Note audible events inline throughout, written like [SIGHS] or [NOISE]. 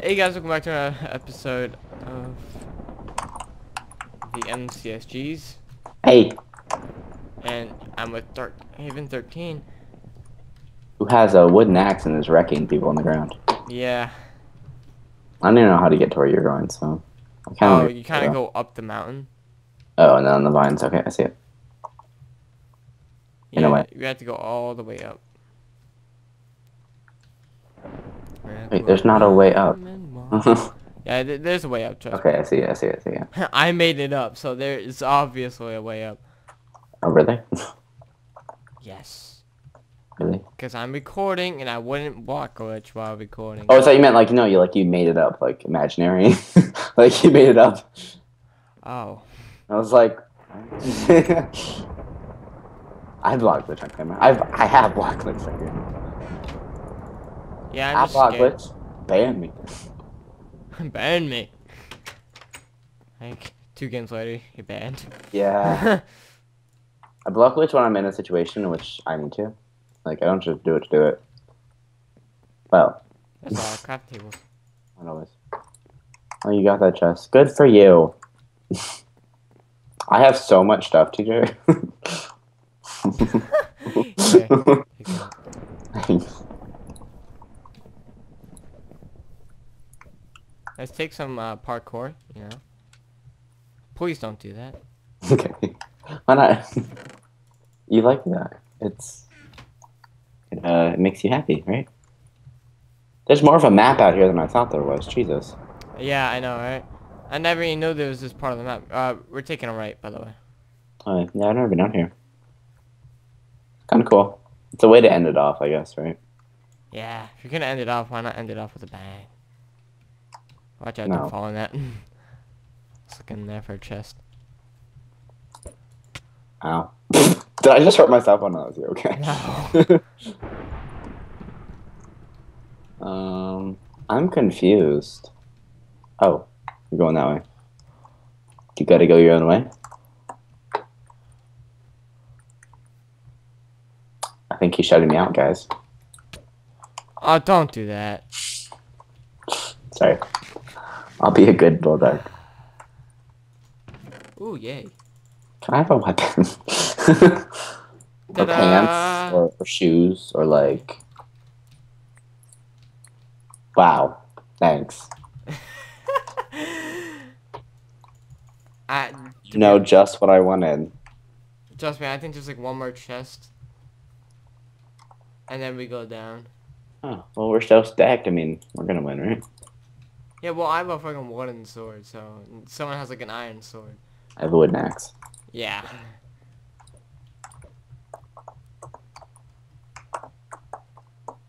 Hey guys, welcome back to another episode of the MCSGs, Hey, and I'm with Dark Haven 13. who has a wooden axe and is wrecking people on the ground? Yeah. I don't even know how to get to where you're going, so. I kinda Oh, you kind of go up the mountain. Oh, and then on the vines. Okay, I see it. In a Yeah, way. You have to go all the way up. Wait, there's not a way up. [LAUGHS] yeah, th- there's a way up. Okay, I see it. I see it. I see it. [LAUGHS] I made it up, so there is obviously a way up. Oh, really? [LAUGHS] Yes. really? Because I'm recording, and I wouldn't block glitch while recording. Oh, so you meant like no, you like you made it up, like imaginary, like you made it up. Oh. I was like, I blocked glitch on camera. I've I have blocked glitch on camera. Yeah, I I'm just blocked scared. glitch. Ban me. [LAUGHS] Ban me. Like, two games later, you're banned. Yeah. [LAUGHS] I block glitch when I'm in a situation in which I need to. Like I don't just do it to do it. Well, That's all, [LAUGHS] craft tables. not always. Oh, you got that chest. Good for you. I have so much stuff, TJ. Okay. [LAUGHS] Let's take some uh, parkour, you know. Please don't do that. [LAUGHS] okay. Why not? [LAUGHS] you like that? It's it, uh, it makes you happy, right? There's more of a map out here than I thought there was. Jesus. Yeah, I know, right? I never even knew there was this part of the map. Uh, we're taking a right, by the way. Uh, yeah, I've never been out here. Kind of cool. It's a way to end it off, I guess, right? Yeah, if you're gonna end it off, why not end it off with a bang? Watch out, No. don't fall in that. [LAUGHS] Just looking there for a chest. Ow. [LAUGHS] Did I just hurt myself? Oh no, that's you. Okay. No. [LAUGHS] um, I'm confused. Oh, you're going that way. You gotta go your own way. I think he's shutting me out, guys. Oh, don't do that. Sorry. I'll be a good little dog. Ooh, yay. Can I have a weapon? [LAUGHS] or pants, or, or shoes, or like. Wow. Thanks. I, know just what I wanted. trust me, I think there's like one more chest. And then we go down. Oh, well, we're so stacked. I mean, we're gonna win, right? Yeah, well, I have a fucking wooden sword, so someone has like an iron sword. I have a wooden axe. Yeah.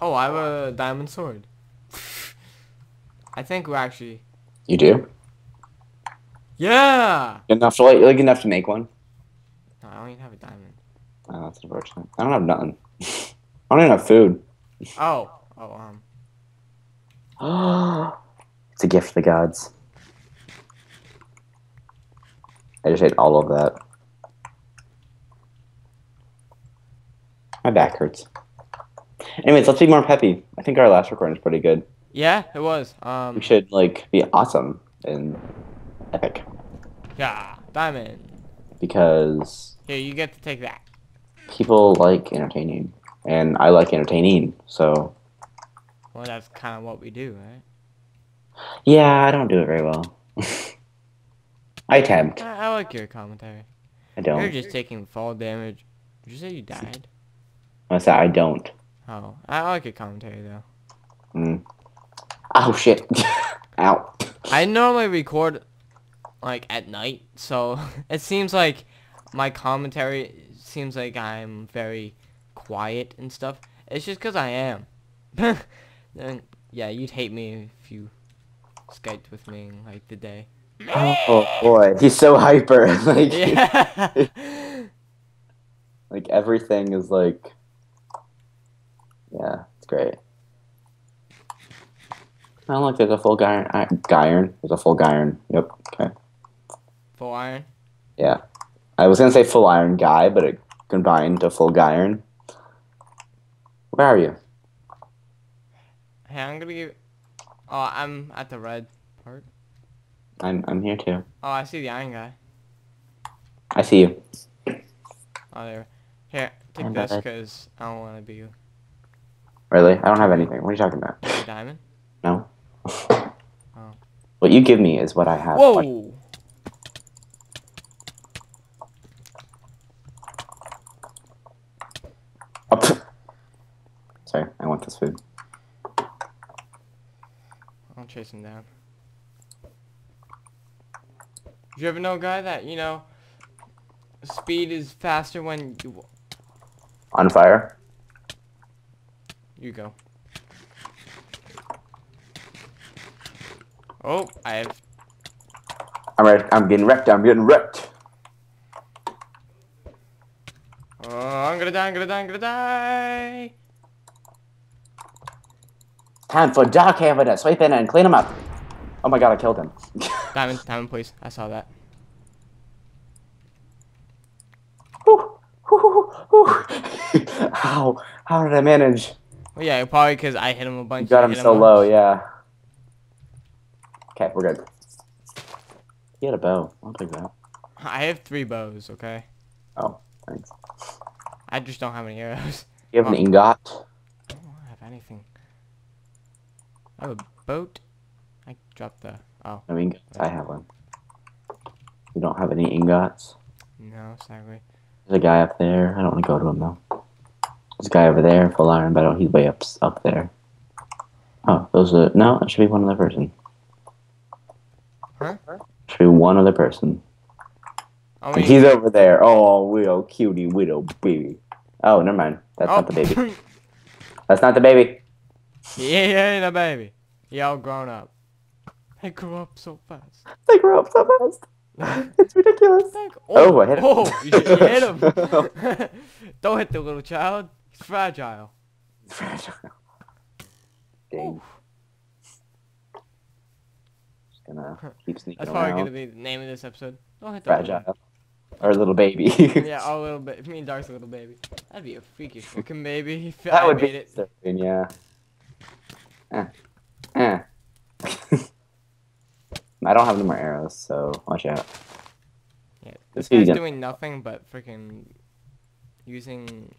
Oh, I have a diamond sword. [LAUGHS] I think we're actually. You do? Yeah! Enough to like, like enough to make one. No, I don't even have a diamond. Oh, that's unfortunate. I don't have nothing. [LAUGHS] I don't even have food. Oh. Oh, um. [GASPS] it's a gift of the gods. I just ate all of that. My back hurts. Anyways, let's be more peppy. I think our last recording is pretty good. Yeah, it was. We Um. should like be awesome and epic Yeah, diamond. because Here, you get to take that. people like entertaining, and I like entertaining. So Well, that's kind of what we do, right? yeah, I don't do it very well. [LAUGHS] I attempt. I, I like your commentary. I don't. You're just taking fall damage. Did you say you died? I said I don't. Oh, I like your commentary though. Mm. Oh shit! [LAUGHS] Ow. I normally record like at night, so [LAUGHS] it seems like my commentary seems like I'm very quiet and stuff. It's just because I am. [LAUGHS] and yeah, you'd hate me if you Skyped with me like the day. Oh boy, he's so hyper. [LAUGHS] like, Yeah. like everything is like, yeah, it's great. Oh look, there's a full guy. I- Guyern. There's a full Guyern. Yep. Okay. Full iron. Yeah. I was gonna say full iron guy, but it combined to full guy iron. Where are you? Hey, I'm gonna give. Oh, I'm at the red part. I'm I'm here too. Oh, I see the iron guy. I see you. Oh, there. Here, take I'm this because I don't want to be a Really? I don't have anything. What are you talking about? diamond. No. Oh. What you give me is what I have. Whoa! Oh, pff. Sorry, I want this food. I'll chase him down. Did you ever know, a guy, that you know, speed is faster when you On fire. you go. Oh, I have. I'm ready. I'm getting wrecked. I'm getting wrecked. Oh, I'm gonna die. I'm gonna die. I'm gonna die. Time for Dark Haven to sweep in and clean him up. Oh my god, I killed him. [LAUGHS] Diamond, diamond, please. I saw that. Whew, whew, [LAUGHS] whew. How? How did I manage? Well, yeah, probably because I hit him a bunch. You got him so a low, yeah. Okay, we're good. He had a bow. I'll take that. I have three bows. Okay. Oh, thanks. I just don't have any arrows. You have an Oh. ingot? I don't have anything. I have a boat. I dropped the. Oh No ingots. I have one. You don't have any ingots? no, sorry. There's a guy up there. I don't want to go to him though. There's a guy over there, full iron, but I don't, he's way up up there. Oh, those are no. It should be one other person. Huh? Should be one other person. Oh, mean, he's over there. Oh, widow, cutie, widow, baby. Oh, never mind. That's oh. not the baby. [LAUGHS] That's not the baby. Yeah, yeah, the baby. He all grown up. They grew up so fast. They grew up so fast. [LAUGHS] It's ridiculous. Thank- Oh, oh I hit him. Oh, you, you hit him. Don't hit the little child. He's fragile. Fragile. Dang. Ooh, Just gonna keep sneaking that's probably around. gonna be the name of this episode. Don't hit the little- Fragile. Or little baby. Yeah, our little baby. [LAUGHS] [LAUGHS] Me and Dark's a little baby. That'd be a freakish looking baby. that I would be it. disturbing, yeah. Eh. Eh. [LAUGHS] I don't have any more arrows, so watch out. Yeah, this guy's doing nothing but freaking using.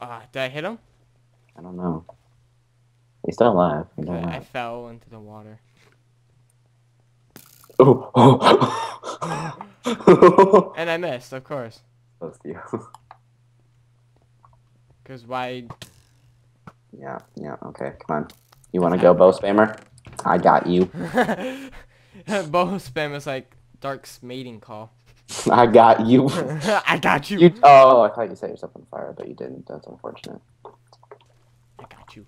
Ah, did I hit him? I don't know. He's still alive. He's I, I fell into the water. Oh, [LAUGHS] oh. And I missed, of course. Close to you. [LAUGHS] Because why? Yeah, yeah, okay, come on. You wanna go, [LAUGHS] bow spammer? I got you. [LAUGHS] Bow spam is like Dark's mating call. [LAUGHS] I got you. I got you. you. Oh, I thought you set yourself on fire, but you didn't. That's unfortunate. I got you.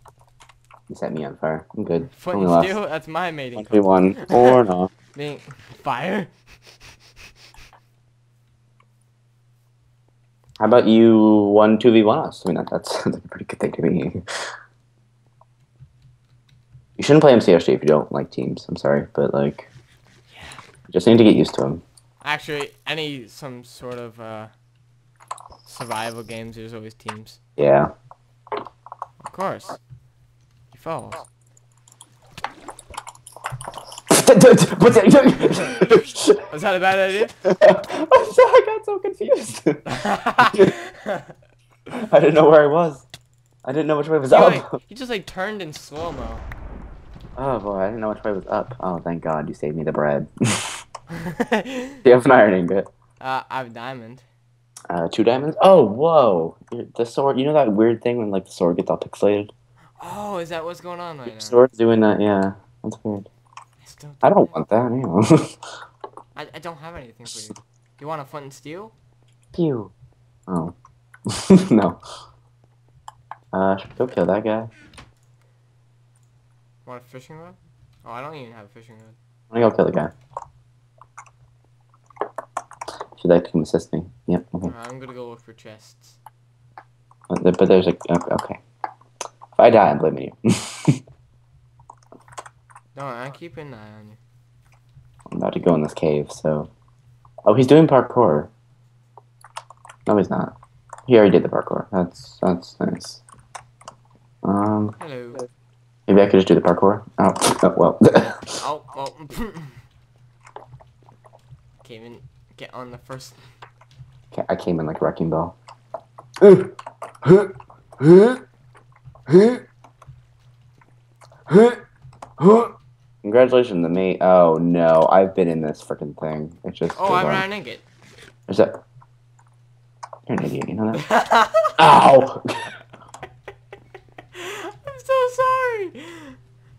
You set me on fire. I'm good. Flint and steel. That's my mating call. one or no. Being fire. How about you one two v one us? I mean that, that's, [LAUGHS] that's a pretty good thing to me. You shouldn't play MCSG if you don't like teams. I'm sorry, but like, you just need to get used to them. Actually, any some sort of uh, survival games, there's always teams. Yeah. Of course. He falls. [LAUGHS] Was that a bad idea? [LAUGHS] I'm so, I got so confused. [LAUGHS] I didn't know where I was. I didn't know which way was he, up. like, he just like turned in slow mo. Oh boy, I didn't know which way was up. Oh, thank God you saved me the bread. you have an iron ingot. uh, I have a diamond. Uh, two diamonds. Oh, whoa! The sword. You know that weird thing when like the sword gets all pixelated. Oh, is that what's going on right now? Sword's doing that. Yeah, that's weird. I, still I don't want that. You [LAUGHS] I, I don't have anything for you. You want a flint and steel? Pew. Oh. [LAUGHS] no. Uh, should we go kill that guy? Want a fishing rod? Oh, I don't even have a fishing rod. I'm gonna go kill the guy. If you'd come assist me. Yep. Okay. Uh, I'm gonna go look for chests. But but there's a okay. okay. If I die, I'm blaming you. [LAUGHS] No, I keep an eye on you. I'm about to go in this cave, so Oh, he's doing parkour. No, he's not. He already did the parkour. That's that's nice. Um, Hello. maybe I could just do the parkour. Oh, oh well. [LAUGHS] Oh, well. [LAUGHS] Can't even get on the first. Okay, I came in like wrecking ball. [LAUGHS] Congratulations to me. Oh no, I've been in this freaking thing. It's just. Oh, I'm running it. Is that? You're an idiot. You know that. [LAUGHS] Ow! [LAUGHS] I'm so sorry.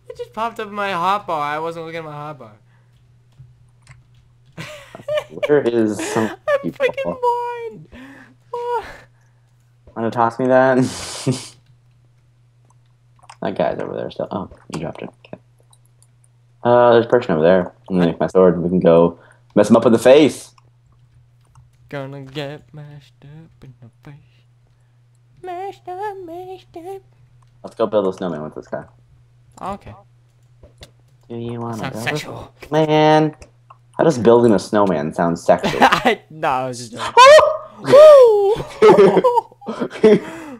It just popped up in my hotbar. I wasn't looking at my hotbar. [LAUGHS] Where is some I'm freaking blind. Oh. [SIGHS] Wanna toss me that? that guy's over there still. Oh, you dropped it. Uh, there's a person over there. I'm gonna make my sword. We can go mess him up in the face. Gonna get mashed up in the face. Mashed up, mashed up. Let's go build a snowman with this guy. Okay. Do you Sounds build sexual. a man? How does building a snowman sound sexual? [LAUGHS] I, no, I was just joking. [LAUGHS]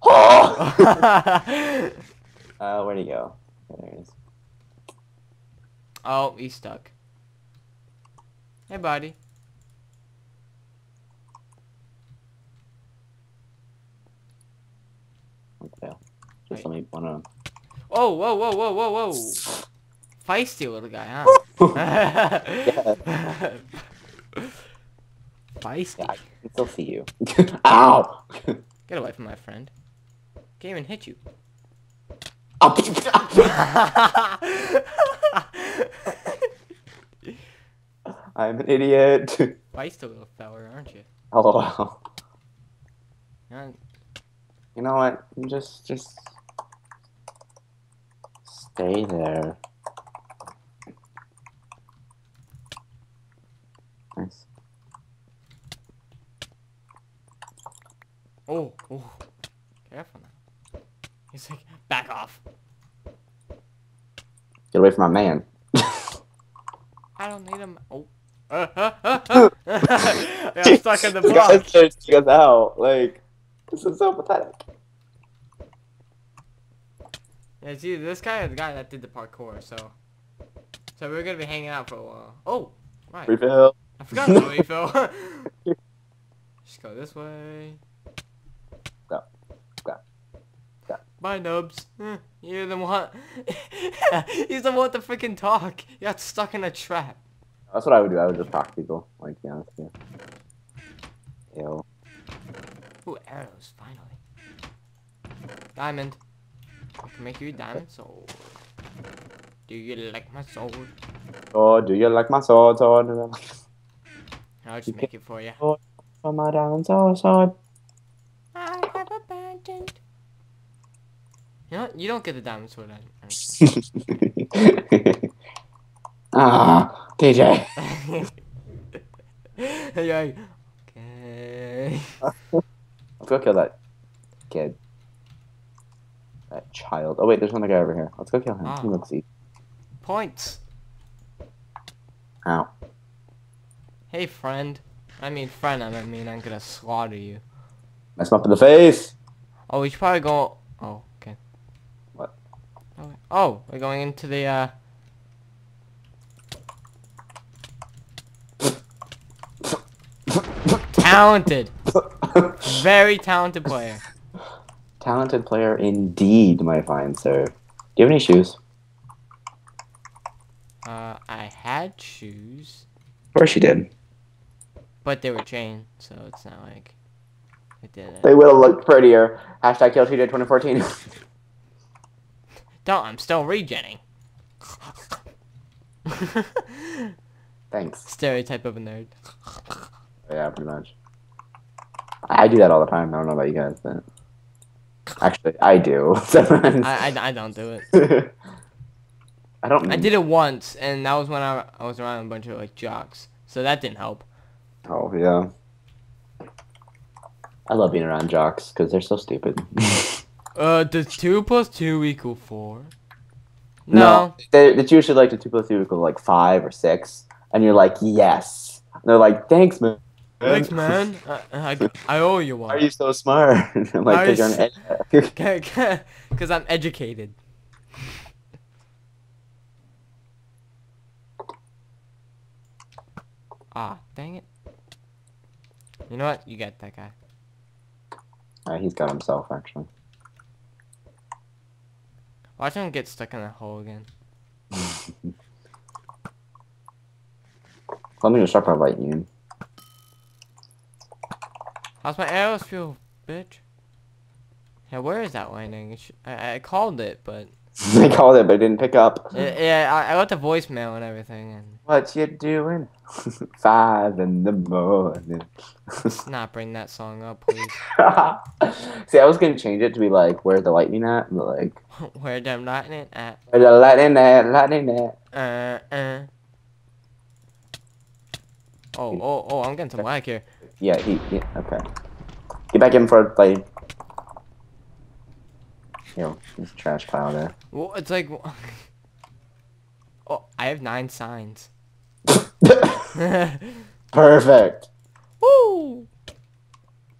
[LAUGHS] uh, where'd he go? There he is. Oh, he's stuck. Hey, buddy. Okay. Just let me wanna. Oh, whoa, whoa, whoa, whoa, whoa. Feisty little guy, huh? [LAUGHS] Feisty. Yeah, I can still see you. [LAUGHS] Ow! Get away from my friend. Can't even hit you. [LAUGHS] [LAUGHS] I'm an idiot. Feisty little feller, aren't you? Yeah, You know what? Just, just stay there. Nice. Oh, oh. Careful now. He's like, back off. Get away from my man. I don't need him. Oh. Uh, uh, uh, uh. yeah, I'm stuck in the This block. guy starts to out. Like, this is so pathetic. Yeah, see, this guy is the guy that did the parkour, so. So we're gonna be hanging out for a while. Oh, right. Refill. I forgot the [LAUGHS] refill. [LAUGHS] Just go this way. Bye, Nubs. Eh, You're the one. [LAUGHS] He's the one to freaking talk. You got stuck in a trap. That's what I would do. I would just talk to people. Like, be honest you. Ew. Ooh, arrows, finally. Diamond. I can make you a diamond sword. Do you like my sword? Oh, do you like my sword? Sword? I'll just You make it for you. Oh, my diamond sword, sword. I have abandoned. You know what? You don't get the diamond sword. [LAUGHS] Ah, TJ. [LAUGHS] yeah. Okay. [LAUGHS] Let's go kill that kid. That child. Oh wait, there's another guy over here. Let's go kill him. Ah. He looks easy. Points. Ow. Hey, friend. I mean, friend. I mean, I'm gonna slaughter you. Mess him up in the face. Oh, we should probably go. Oh? Oh, oh, we're going into the. uh... talented, very talented player. Talented player indeed, my fine sir. Do you have any shoes? Uh, I had shoes, Of course you did. but they were chained, so it's not like it did it. They would have looked prettier. Hashtag kill TJ 2014. [LAUGHS] Don't. I'm still regenning. Thanks. Stereotype of a nerd. Yeah, pretty much. I do that all the time. I don't know about you guys, but actually, I do. [LAUGHS] Sometimes. I, I, I don't do it. [LAUGHS] I don't. I did it once, and that was when I, I was around a bunch of like jocks, so that didn't help. Oh yeah. I love being around jocks because they're so stupid. [LAUGHS] Uh, does two plus two equal four? No. they, it's usually like the two plus two equal like five or six, and you're like, yes, And They're like, thanks, man. Thanks, man. I, I, I owe you Why are you so smart? [LAUGHS] I'm like, because you're you an [LAUGHS] ed- Because I'm educated. Ah, dang it. You know what? You get that guy. Uh, he's got himself, actually. Watch him get stuck in that hole again. Let me just start by lighting you. How's my arrows feel, bitch? Yeah, where is that landing? I, I called it, but [LAUGHS] they called it, but it didn't pick up. yeah, I, I got the voicemail and everything, and What you doing? [LAUGHS] Five in the morning. [LAUGHS] let's not bring that song up, please. See, I was gonna change it to be like, "Where the lightning at?" But like, Where them lightning at? "Where the lightning at? Lightning at?" Uh, uh. Oh, oh, oh! I'm getting some lag here. Yeah, he. Yeah, okay. Get back in for like. Yo, this trash pile there. Well, it's like, [LAUGHS] oh, I have nine signs. [LAUGHS] Perfect. Woo!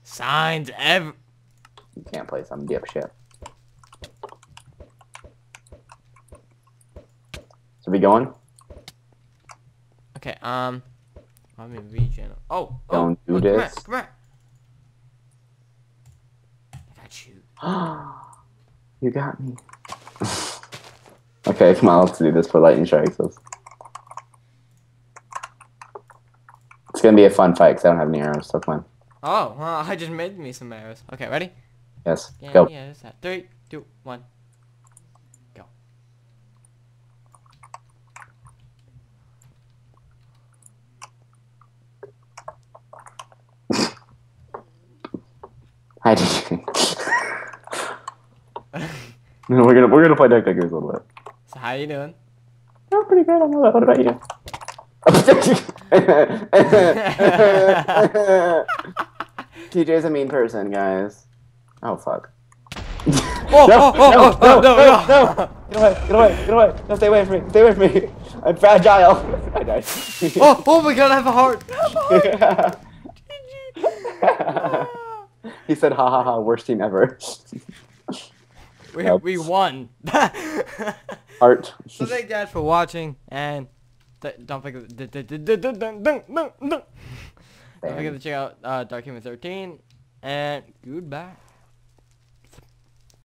Signs ev. You can't play some dipshit. So we going? Okay, um, let me regen. Oh, oh, Don't do oh, come here, this. Come here. I got you. [GASPS] [GASPS] [GASPS] you got me. okay, come on, let's do this for lightning strikes. It's gonna be a fun fight because I don't have any arrows, so come on. Oh, well, [LAUGHS] I just made me some arrows. Okay, ready? Yes, Yeah, go. yeah, that's that. Three, two, one. Go. Hi, DJ. no, [LAUGHS] we're gonna we're gonna play Duck Duck Goose a little bit. So how you doing? Oh, pretty good. I'm what about you? [LAUGHS] TJ's a mean person, guys. Oh fuck. Oh, oh, oh, oh, no, no, no! Get away! Get away! Get away! No, stay away from me! Stay away from me! I'm fragile. [LAUGHS] I died. Oh, oh my god, I have a heart. I have a heart. he said, "Ha ha ha! Worst team ever." we, we won. [LAUGHS] art. so thank you guys for watching, and don't forget, don't forget to check out uh, Dark Haven 13, and goodbye.